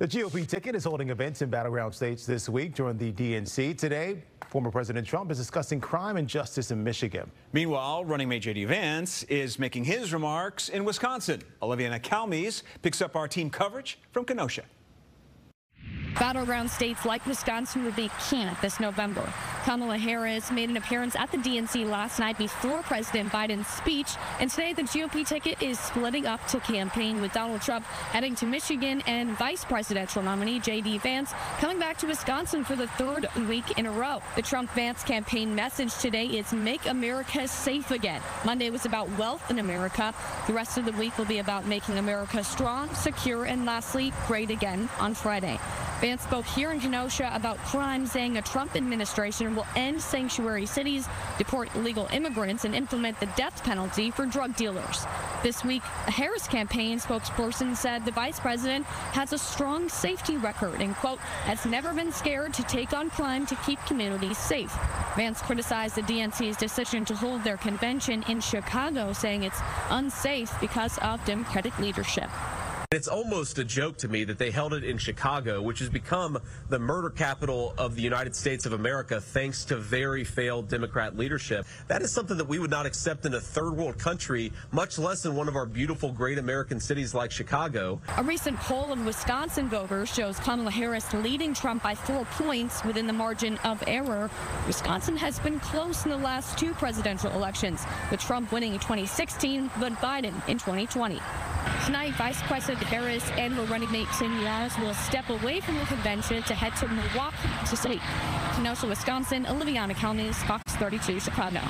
The GOP ticket is holding events in battleground states this week during the DNC. Today, former President Trump is discussing crime and justice in Michigan. Meanwhile, running mate J.D. Vance is making his remarks in Wisconsin. Olivia Nakalmes picks up our team coverage from Kenosha. Battleground states like Wisconsin will be key this November. Kamala Harris made an appearance at the DNC last night before President Biden's speech, and today the GOP ticket is splitting up to campaign with Donald Trump heading to Michigan and vice presidential nominee J.D. Vance coming back to Wisconsin for the third week in a row. The Trump-Vance campaign message today is Make America Safe Again. Monday was about wealth in America. The rest of the week will be about making America strong, secure, and lastly, great again on Friday. Vance spoke here in Kenosha about crime, saying a Trump administration will end sanctuary cities, deport illegal immigrants, and implement the death penalty for drug dealers. This week, a Harris campaign spokesperson said the vice president has a strong safety record and, quote, has never been scared to take on crime to keep communities safe. Vance criticized the DNC's decision to hold their convention in Chicago, saying it's unsafe because of Democratic leadership. It's almost a joke to me that they held it in Chicago, which has become the murder capital of the United States of America thanks to very failed Democrat leadership. That is something that we would not accept in a third world country, much less in one of our beautiful, great American cities like Chicago. A recent poll of Wisconsin voters shows Kamala Harris leading Trump by four points within the margin of error. Wisconsin has been close in the last two presidential elections, with Trump winning in 2016 but Biden in 2020. Tonight, Vice President Harris and her running mate Tim Walz will step away from the convention to head to Milwaukee to state. Kenosha, Wisconsin, Olivia Nakalmes, Fox 32, Chicago.